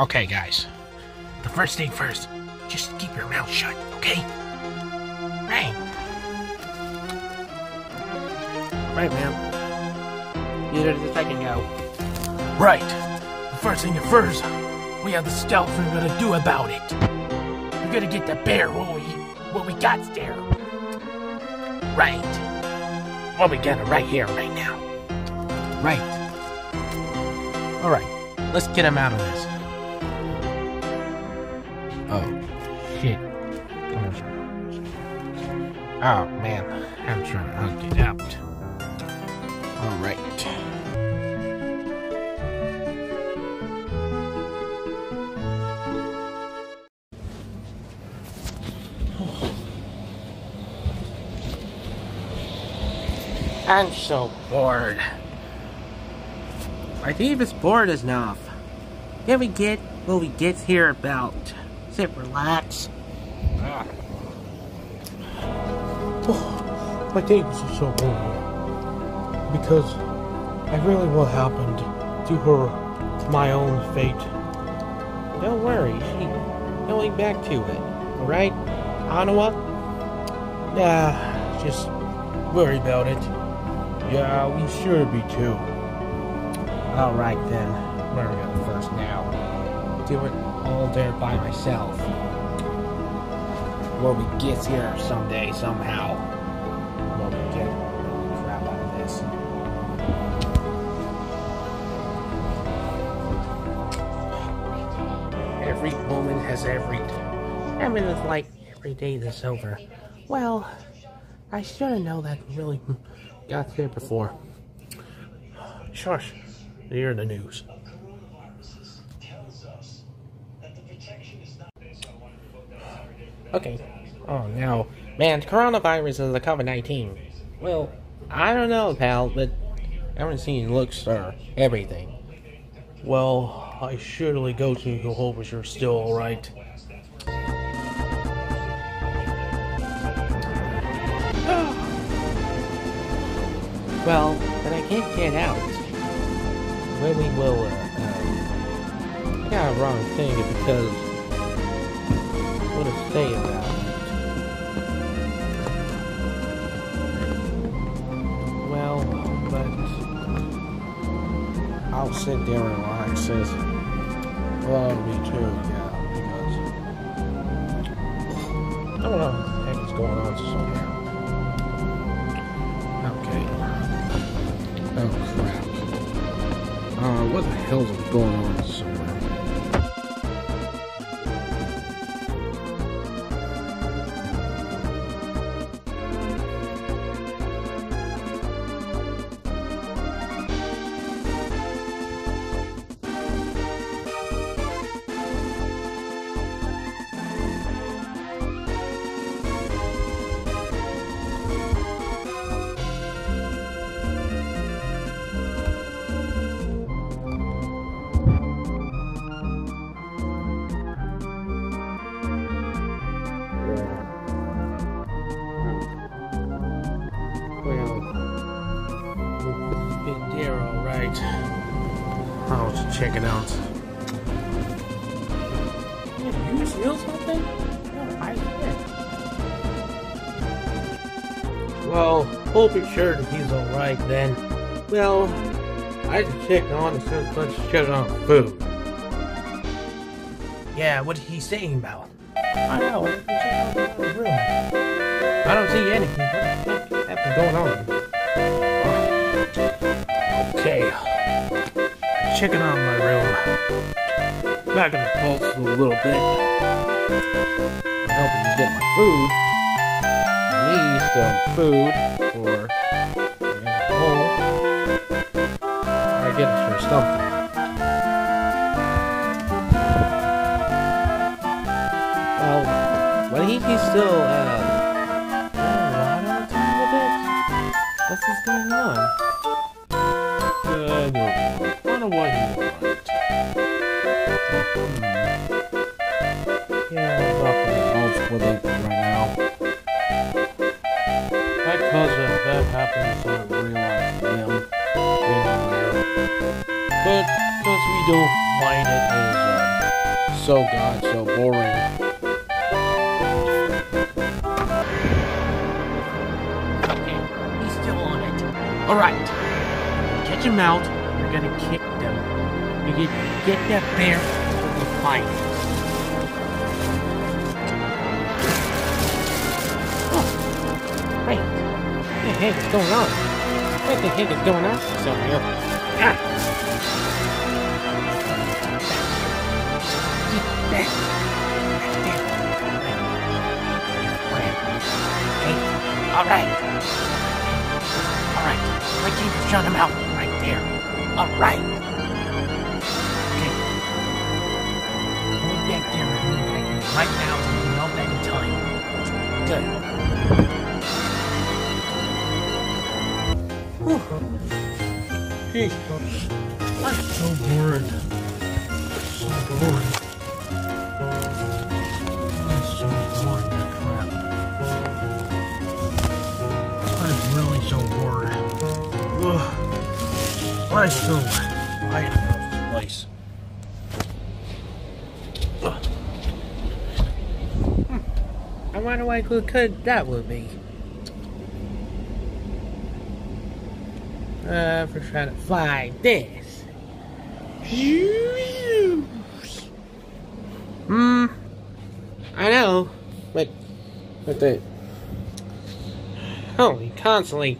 Okay, guys. The first thing first, just keep your mouth shut, okay? Right. Right, man. You did the second go. Right. The first thing first, we have the stealth we're gonna do about it. We're gonna get the bear what we what we got there. Right. What we got it right here, right now. Right. Alright, let's get him out of this. Oh, shit. Oh, man. I'm trying to get out. Alright. I'm so bored. I think it's bored enough. Can we get what we get here about? Sit, relax. Ah. Oh, my day are so boring. Because I really what happened to her to my own fate. Don't worry, she going back to it. Alright? Anawa? Nah, just worry about it. Yeah, we sure be too. Alright then. Where are we going first now? Do it all there by myself. Will we get here someday, somehow? Will we get crap out of this? Every woman has every. I mean, it's like every day that's over. Well, I should have known that really got there before. Shush. You're in the news. Okay. Oh no. Man, coronavirus is a COVID 19. Well, I don't know, pal, but I haven't seen looks or everything. Well, I surely go to you hope you're still alright. Well, but I can't get out. When we will, uh, um, I got a wrong thing because what to say about it. Well, but I'll sit there and relax, sis. Well, me too, yeah, because I don't know what the heck is going on somehow. Okay. Oh crap. Uh, what the hell's going on somewhere? Right. I'll just check it out. You feel something? No, I did. Well, hope you're sure that he's alright then. Well, I just checked on since let's check on food. Yeah, what he saying about? I know, I can check out the room. I don't see anything. What the heck is going on? Okay. Checking on my room. Back in the pulse a little bit. I'm helping me get my food. I need some food for home. I get it for something. Well, when he, he's still, uh, water on top of it? What's this going on? Because we don't mind it um, so god, so boring. Okay, he's still on it. All right, catch him out. We're gonna kick them. You get get that bear for the fight. Heck is going on? What the heck is going on? So, Ah. All right. All right. Team has shut him out right there. All right. Okay. Move back there. Right now, know that time. Good. Hey, I'm so bored. So bored. So bored, that crap. I'm really so bored. So? This place. I wonder what good could that would be. Uh, for trying to fly this. Hmm. I know, but but the holy constantly